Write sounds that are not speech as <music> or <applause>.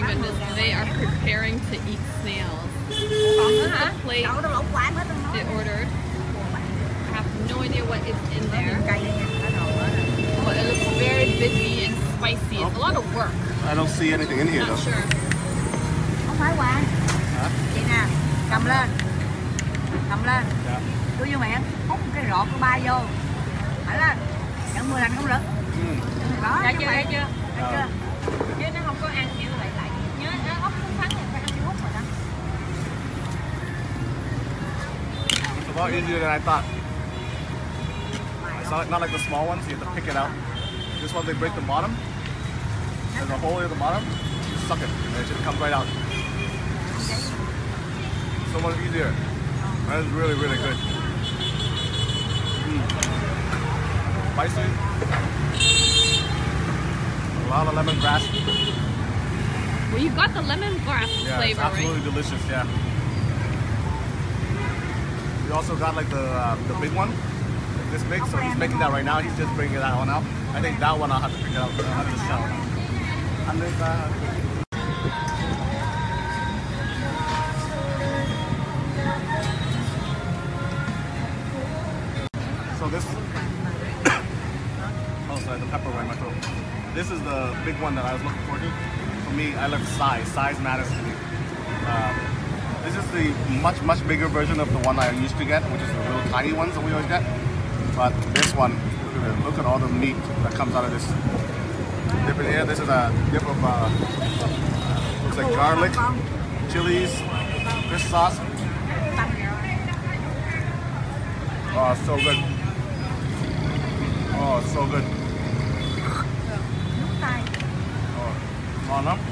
my goodness, they are preparing to eat snails. This is the plate they ordered. I have no idea what is in there, but it looks very busy and spicy. It's a lot of work. I don't see anything in here Not though. sure. không phải quán Hả? chị nè cầm lên cầm lên Dạ. đưa vô miệng hút một cái rọt của ba vô phải lên nhận mưa lạnh không được Mm. đó Dạ chưa, dạ chưa. dạ chưa lot easier than I thought. It's not, not like the small ones, you have to pick it out. This one, they break the bottom. There's a hole in the bottom. You suck it, and it just comes right out. So much easier. That is really, really good. Mm. Spicy. A lot of lemongrass. Well, you got the lemongrass Yeah, it's flavor, absolutely right? delicious. Yeah. We also got like the uh, the big one, like this big. So he's making that right now. He's just bringing that one out. I think that one I'll have to pick out shell. And then, uh, So this. <coughs> oh, sorry, the pepper right in my throat. This is the big one that I was looking for to. For me, I love size. Size matters to me. Um, this is the much, much bigger version of the one I used to get, which is the little tiny ones that we always get. But this one, look at, it. Look at all the meat that comes out of this. Dip in here. This is a dip of, uh, looks like garlic, chilies, fish sauce. Oh, so good. Oh, so good. Oh, ngon lắm.